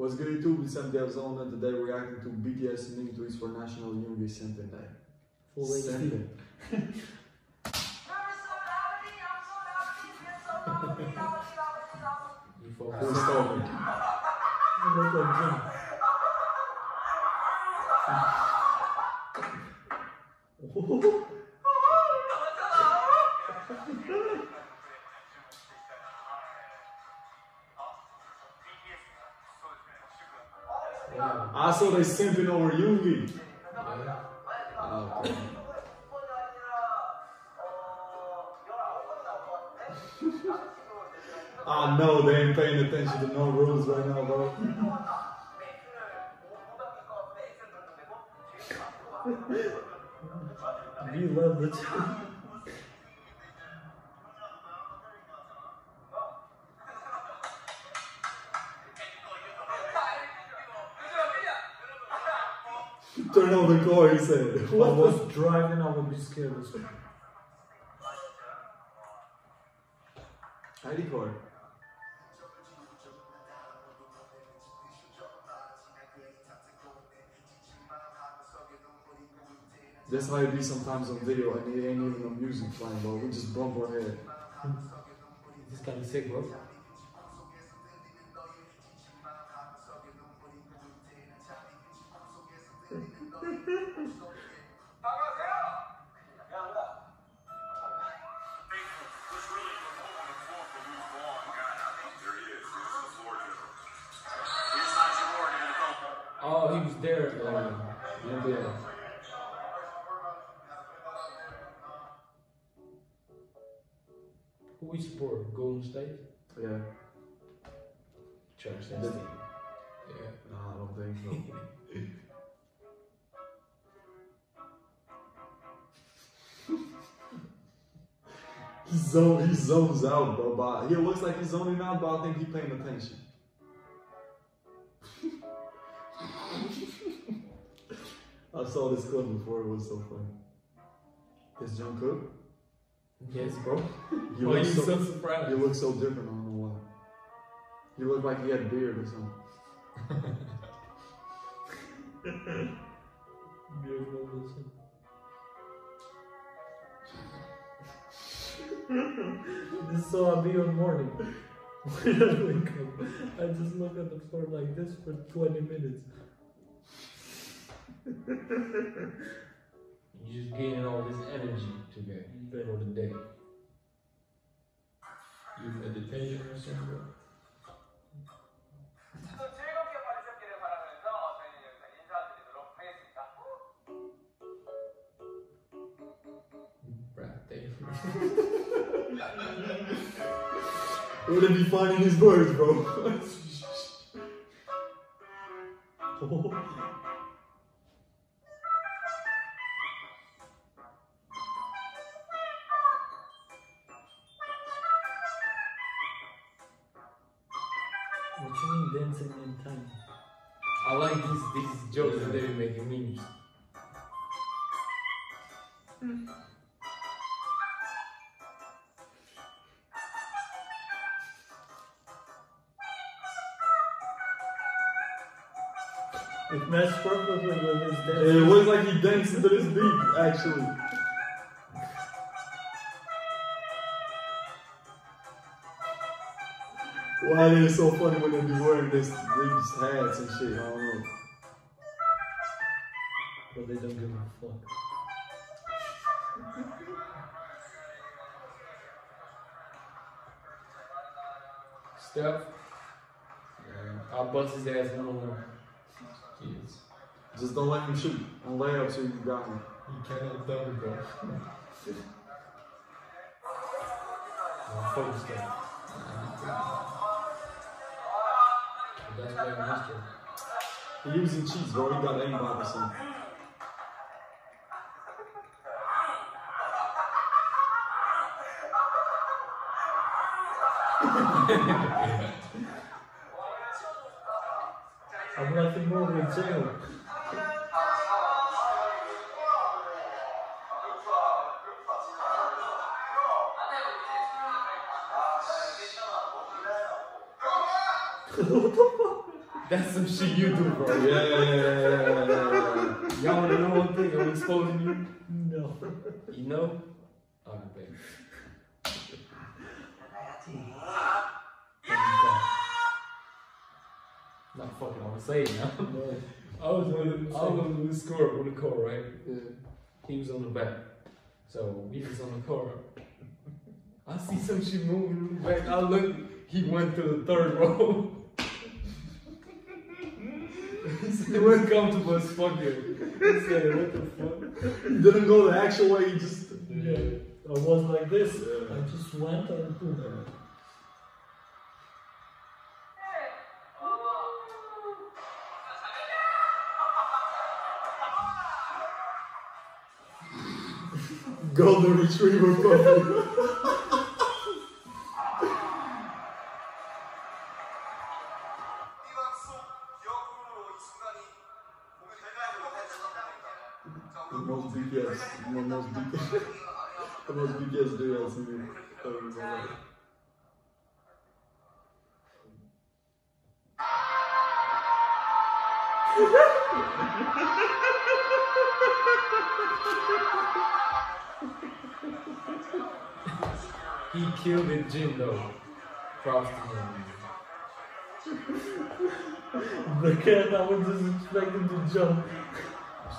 What's good YouTube? It's MTF Zone and today we're reacting to BTS singing tweets for National Yoongi Simping Day. Full Senten. You fuck Who's I saw they simping over Yoongi. Yeah. Okay. I know they ain't paying attention to no rules right now, bro. You love the time. Turn on the car, he said. If I was driving, I would be scared as well. ID card. That's how it be sometimes on video and it ain't even no music playing, bro. We just bump our head. Hmm. This kind of sick, bro. Oh, he was there. Uh, yeah, yeah. Who we support? Golden State? Yeah. Trash team. Yeah. No, I don't think so. he, zone, he zones out, bro. But he looks like he's zoning out, but I think he's paying attention. I saw this clip before, it was so funny. Is Jungkook? Yes, bro. He Why are you so, so surprised? he looks so different, I don't know why. He looked like he had a beard or something. Beautiful listen. This is how I be on morning. When I wake up, I just look at the floor like this for 20 minutes. You're just gaining all this energy today for the day. You meditation or something, bro? We're gonna be finding his words, bro. oh. What you mean dancing in time? I like these these jokes yeah. that they're making memes. It matched perfectly with his dance. it looks like he danced to this beat, actually. Why it is so funny when they be wearing this these hats and shit? I don't know. But they don't give a fuck. Steph, I'll bust his ass one on one. Yes. Just don't let him shoot. On layups, so you got him. You cannot double bro. Focus that. That's bad history. He using cheats, bro. He got aimbot or something. I'm nothing more than a jail. That's some shit you do, bro. Yeah, yeah, yeah, yeah, yeah. Y'all wanna know one thing? I'm exposing you. No. You know? Alright, baby. Not fucking, I'm gonna say it now. No. I was on the, I was on the score on the car, right? Yeah. He was on the back. So we was on the car. I see some shit moving in the back. I look, he went to the third row. he said, it was comfortable as fuck here. He said, what the fuck? He didn't go the actual way, he just. Yeah. I was like this. Yeah. I just went and boom. golden retriever puppy. the most BTS, the most BTS, the most BTS day I've seen in my life. Ha ha ha ha ha ha ha ha ha! Killed it, Jim, though. Props to him. The cat, I was just expecting to jump.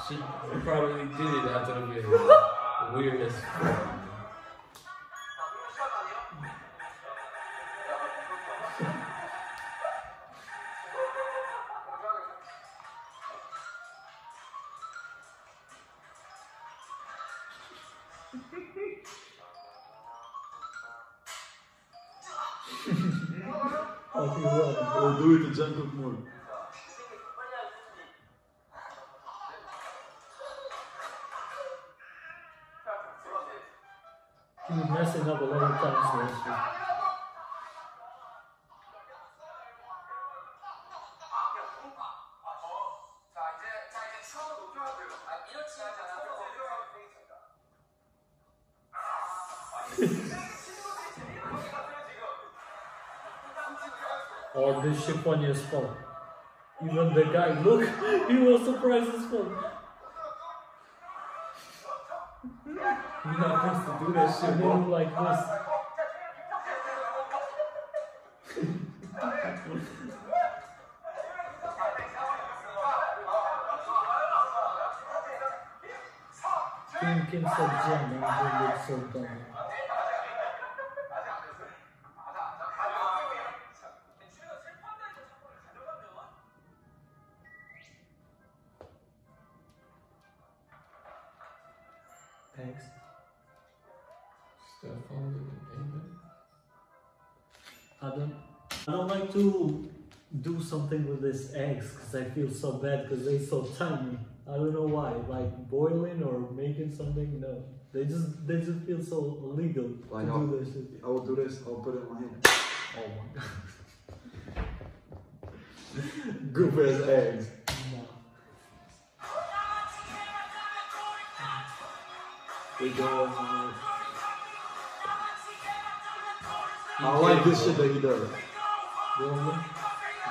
She probably did it after the video. Weird as fuck. How he run. Or do it to Jungkook more. He was messing up a lot of times last year. Or funny as fuck. Even the guy, look, he was surprised as fuck. You're not supposed to do that shit, bro. like this. Kim Kim Jen, and so dumb. Stuff on the amen. I don't, I don't like to do something with these eggs because I feel so bad because they're so tiny. I don't know why, like boiling or making something. No, they just they just feel so illegal Why to not? do this shit. I will do this, I'll put it in my hand. Oh my god. Goof ass eggs. No. We go. uh, I like this shit that he does. Bro,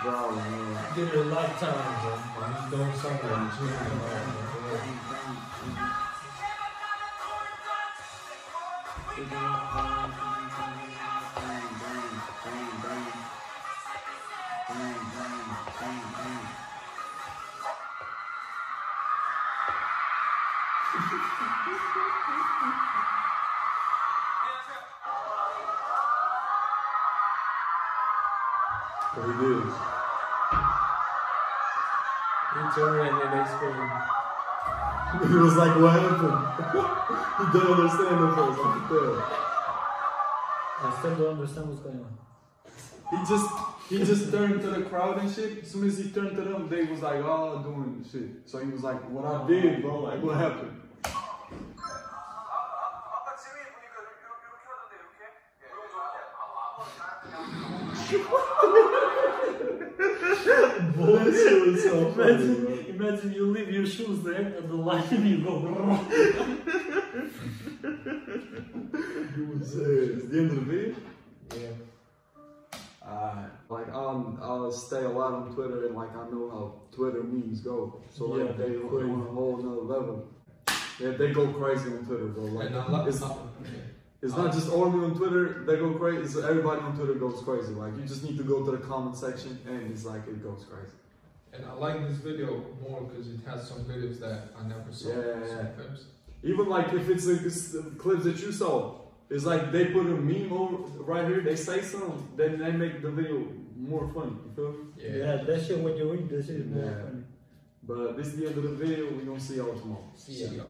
Bro, man. did it a lot of times, bro. He's doing something, he's He turned and then they scream. He was like, what happened? he didn't understand the first. I could tell. I still don't understand what's going on. He just he just turned to the crowd and shit. As soon as he turned to them, they was like, oh, doing shit. So he was like, what I did, bro? Like, what happened? Bullshit was so. Imagine, bro. imagine you leave your shoes there and the line you go. you were serious. The end of the beat? Yeah. Uh, like um, I'll stay a lot on Twitter and like I know how Twitter memes go. So like yeah, they, they on a whole another level. Yeah, they go crazy on Twitter, bro. Like, it's, it's not just only on Twitter that go crazy. It's everybody on Twitter goes crazy. Like you just need to go to the comment section and it's like it goes crazy. And I like this video more because it has some videos that I never saw. Yeah, yeah, yeah. clips. Even like if it's, like, it's the clips that you saw, it's like they put a meme over right here. They say something, then they make the video more funny. You feel me? Yeah. Yeah, that shit when you read that shit is more Yeah. funny. But this is the end of the video. We gonna see y'all tomorrow. See ya. See ya.